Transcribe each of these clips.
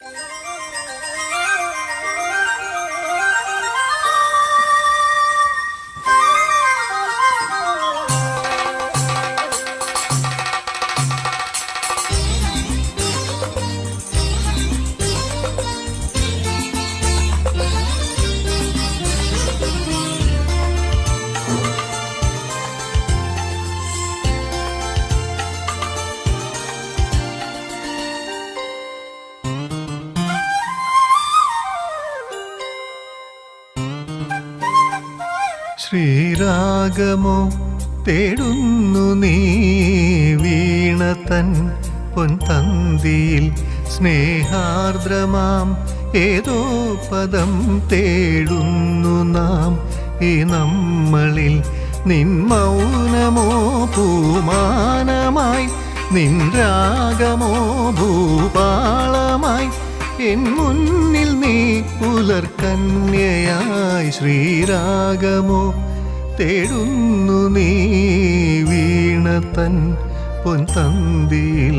you ശ്രീരാഗമോ തേടുന്നു നീ വീണ തൻ പൊൻതന്തിയിൽ സ്നേഹാർദ്രമാം ഏതോ പദം തേടുന്നു നാം ഈ നമ്മളിൽ നിൻ മൗനമോ പൂമാനമായി നിൻ രാഗമോ ഭൂപാളമായി എൻ മുന്നിൽ നീ പുലർക്കന്യയായി ശ്രീരാഗമോ തേടുന്നു നീ വീണ തൻ പൊൻ പൊൻതന്തിയിൽ.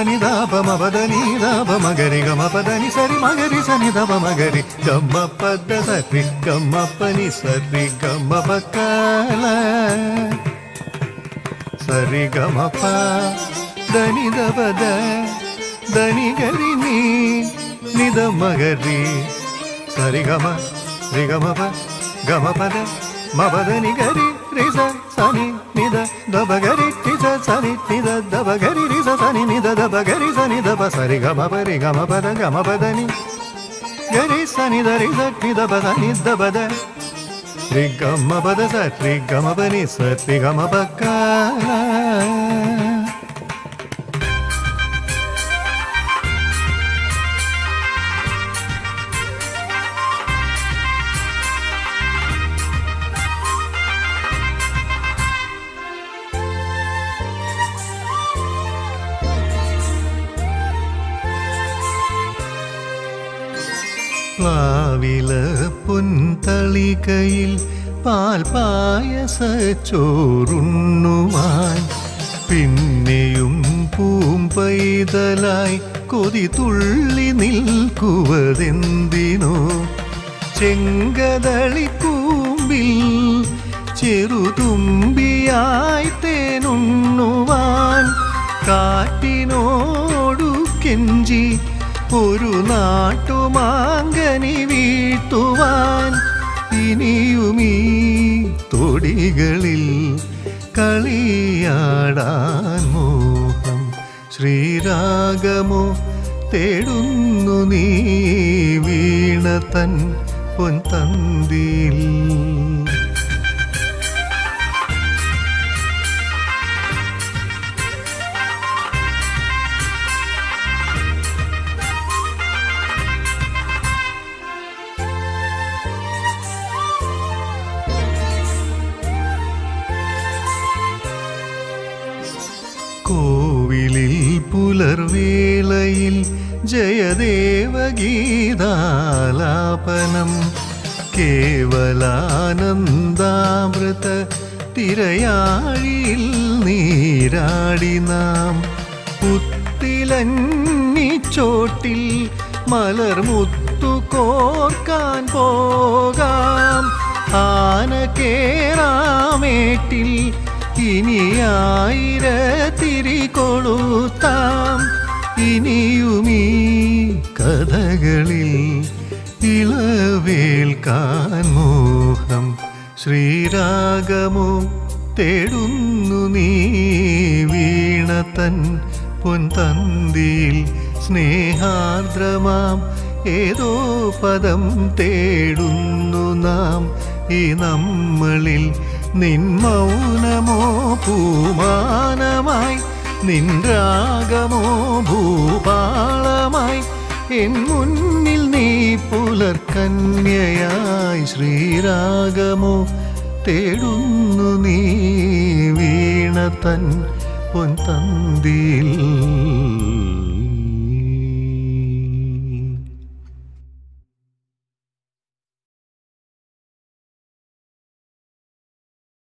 దని దాప మపదని దాప మగరి గమపదని సరి మగరి సని దప మగరి గమ్మ పద్ద సరి గమ్మ పని సరి గమ్మ పక్కల సరి గమ దని దపద దని గరి నీ నిద మగరి సరి గమ రి గమ గమ పద మబదని గరి రిజ సని నిద దబగరి రిజ సని నిద దబగరి రిజ సని నిద దబగరి సని దబ సరి గమ పరి గమ పద గమ పదని. గరి సని ద రిజ నిద పద నిద పద రి గమ పద స రి గమ పని స రి గమ పక్క. പുൻതളികയിൽ പാൽ പായസ ചോറുണ്ണുവാൻ പിന്നെയും പൂമ്പൈതലായി കൊതി തുള്ളി നിൽക്കുവതെന്തിനോ? ചെങ്കതളിക്കൂമ്പിൽ ചെറുതുമ്പിയായി തേനുണ്ണുവാൻ കാറ്റിനോടു കെഞ്ചി ഒരു നാട്ടുമാങ്കനി വീഴ്ത്തുവാൻ ഇനിയുമീ തൊടികളിൽ കളിയാടാൻ മോഹം. ശ്രീരാഗമോ തേടുന്നു നീ വീണ തൻ പൊൻതന്തിയിൽ. കോവിലിൽ പുലർവേളയിൽ ജയദേവഗീതാലാപനം കേവലാനന്ദാമൃത തിരയാഴിൽ നീരാടി നാം. പുത്തിലന്നിച്ചോട്ടിൽ മലർമുത്തു കോർക്കാൻ പോകാം. ആന കേറാമേട്ടിൽ ഇനിയായിരത്തിരി കൊളുത്താം. ഇനിയുമീ കഥകളിൽ ഇളവേൽക്കാൻ മോഹം ശ്രീരാഗമോ തേടുന്നു നീ വീണതൻ പൊൻതന്തിയിൽ സ്നേഹാർദ്രമാം ഏതോ പദം തേടുന്നു നാം ഈ നമ്മളിൽ നിൻ മൗനമോ പൂമാനമായി നിൻ രാഗമോ ഭൂപാളമായി? എൻ മുന്നിൽ നീ പുലർക്കന്യയായി ശ്രീരാഗമോ? തേടുന്നു നീ വീണ തൻ പൊൻതന്തിയിൽ.